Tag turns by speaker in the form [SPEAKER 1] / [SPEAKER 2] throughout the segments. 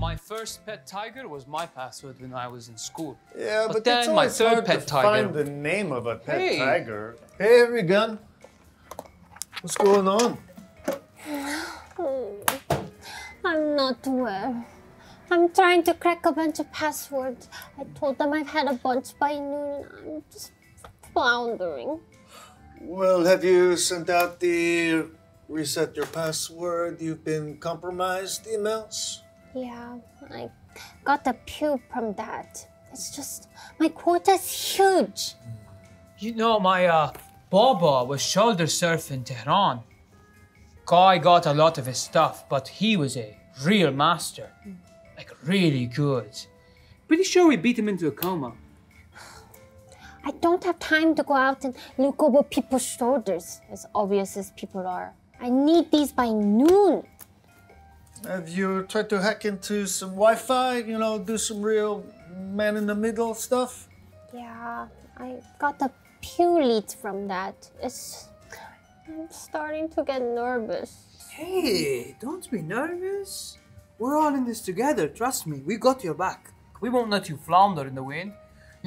[SPEAKER 1] My first pet tiger was my password when I was in school.
[SPEAKER 2] Yeah,
[SPEAKER 1] But
[SPEAKER 2] but,
[SPEAKER 1] then
[SPEAKER 2] it's
[SPEAKER 1] my
[SPEAKER 2] always
[SPEAKER 1] third
[SPEAKER 2] hard
[SPEAKER 1] pet
[SPEAKER 2] to
[SPEAKER 1] tiger-
[SPEAKER 2] find the name of a pet
[SPEAKER 1] Hey.
[SPEAKER 2] tiger. Hey, Regan. What's going on?
[SPEAKER 3] I'm not well. I'm trying to crack a bunch of passwords. I told them I've had a bunch by noon. I'm just floundering.
[SPEAKER 2] Well, have you sent out the reset your password, you've been compromised emails?
[SPEAKER 3] Yeah, I got a pube from that. It's just my quota's huge.
[SPEAKER 1] You know, my uh, Baba was shoulder surfing in Tehran. Guy got a lot of his stuff, but he was a real master. Like, really good. Pretty sure we beat him into a coma.
[SPEAKER 3] I don't have time to go out and look over people's shoulders, as obvious as people are. I need these by noon.
[SPEAKER 2] Have you tried to hack into some Wi Fi, you know, do some real man in the middle stuff?
[SPEAKER 3] Yeah, I got a pew lead from that. It's. I'm starting to get nervous.
[SPEAKER 4] Hey, don't be nervous. We're all in this together, trust me. We got your back.
[SPEAKER 1] We won't let you flounder in the wind.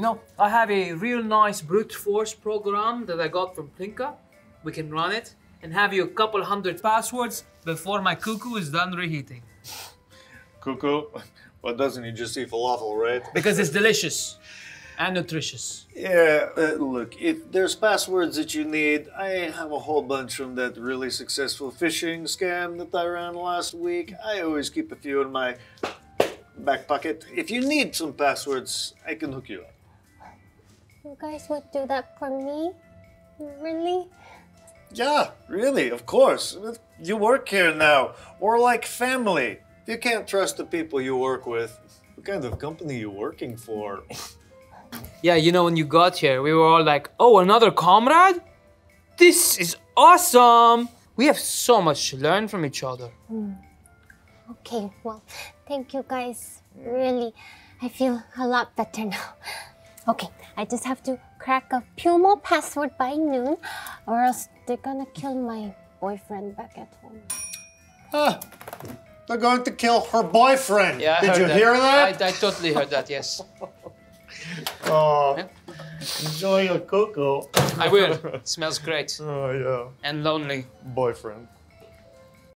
[SPEAKER 1] You know, I have a real nice brute force program that I got from Plinka. We can run it and have you a couple hundred passwords before my cuckoo is done reheating.
[SPEAKER 2] Cuckoo. Well, doesn't he just eat falafel, right?
[SPEAKER 1] Because it's delicious and nutritious.
[SPEAKER 2] Yeah, uh, look, if there's passwords that you need, I have a whole bunch from that really successful phishing scam that I ran last week. I always keep a few in my back pocket. If you need some passwords, I can hook you up.
[SPEAKER 3] You guys would do that for me? Really?
[SPEAKER 2] Yeah, really, of course. You work here now. We're like family. You can't trust the people you work with, what kind of company you working for?
[SPEAKER 1] Yeah, you know, when you got here, we were all like, oh, another comrade? This is awesome! We have so much to learn from each other. Hmm.
[SPEAKER 3] Okay, well, thank you guys. Really, I feel a lot better now. Okay, I just have to crack a few more password by noon, or else they're gonna kill my boyfriend back at home.
[SPEAKER 2] Ah, they're going to kill her boyfriend.
[SPEAKER 1] Yeah, I
[SPEAKER 2] Did
[SPEAKER 1] heard
[SPEAKER 2] you hear that?
[SPEAKER 1] I, I totally heard that, yes.
[SPEAKER 2] Oh, enjoy your cocoa.
[SPEAKER 1] I will. It smells great
[SPEAKER 2] Oh, yeah.
[SPEAKER 1] and lonely.
[SPEAKER 2] Boyfriend.